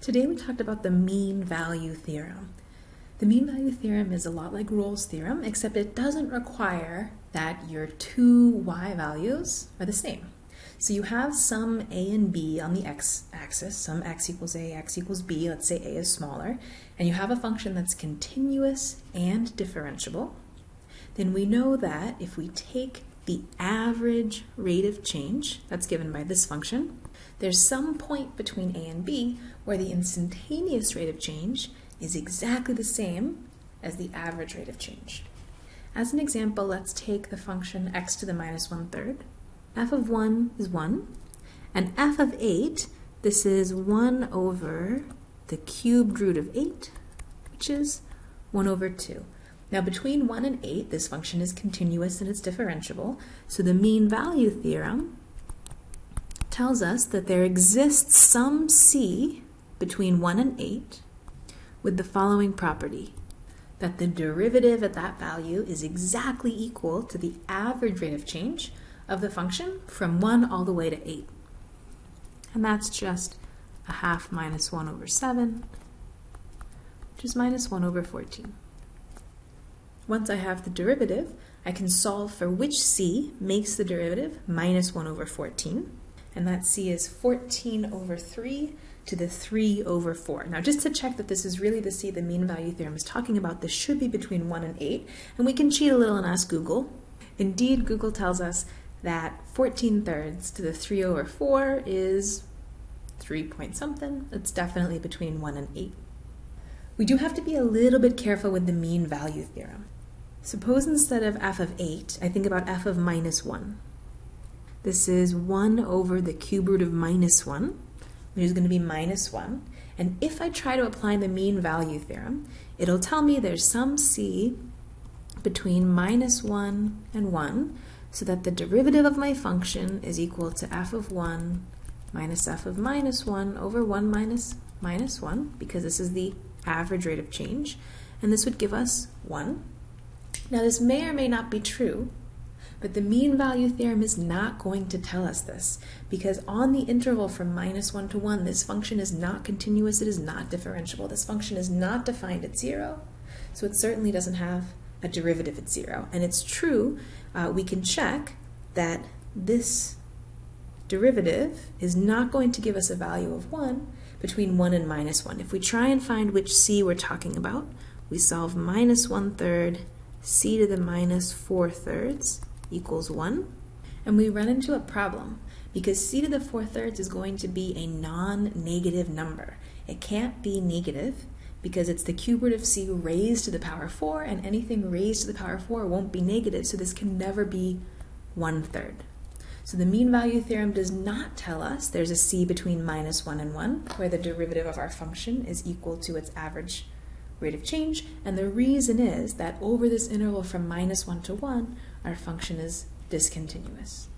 Today we talked about the mean value theorem. The mean value theorem is a lot like Rolle's theorem, except it doesn't require that your two y values are the same. So you have some a and b on the x-axis, some x equals a, x equals b, let's say a is smaller, and you have a function that's continuous and differentiable, then we know that if we take the average rate of change, that's given by this function, there's some point between a and b where the instantaneous rate of change is exactly the same as the average rate of change. As an example, let's take the function x to the minus one third. f of 1 is 1, and f of 8, this is 1 over the cubed root of 8, which is 1 over 2. Now between 1 and 8, this function is continuous and it's differentiable, so the mean value theorem tells us that there exists some c between 1 and 8 with the following property, that the derivative at that value is exactly equal to the average rate of change of the function from 1 all the way to 8. And that's just a half minus 1 over 7, which is minus 1 over 14. Once I have the derivative, I can solve for which c makes the derivative minus 1 over 14, and that c is 14 over 3 to the 3 over 4. Now just to check that this is really the c the mean value theorem is talking about, this should be between 1 and 8, and we can cheat a little and ask Google. Indeed, Google tells us that 14 thirds to the 3 over 4 is 3 point something. It's definitely between 1 and 8. We do have to be a little bit careful with the mean value theorem. Suppose instead of f of 8, I think about f of minus 1. This is 1 over the cube root of minus 1, which is going to be minus 1. And if I try to apply the mean value theorem, it'll tell me there's some c between minus 1 and 1, so that the derivative of my function is equal to f of 1 minus f of minus 1 over 1 minus minus 1, because this is the average rate of change, and this would give us 1. Now this may or may not be true, but the mean value theorem is not going to tell us this, because on the interval from minus 1 to 1, this function is not continuous, it is not differentiable. This function is not defined at 0, so it certainly doesn't have a derivative at 0. And it's true, uh, we can check that this derivative is not going to give us a value of 1 between 1 and minus 1. If we try and find which c we're talking about, we solve minus 1 third c to the minus 4 thirds equals 1. And we run into a problem because c to the 4 thirds is going to be a non-negative number. It can't be negative because it's the cube root of c raised to the power 4 and anything raised to the power 4 won't be negative so this can never be 1 third. So the mean value theorem does not tell us there's a c between minus 1 and 1 where the derivative of our function is equal to its average rate of change, and the reason is that over this interval from minus 1 to 1, our function is discontinuous.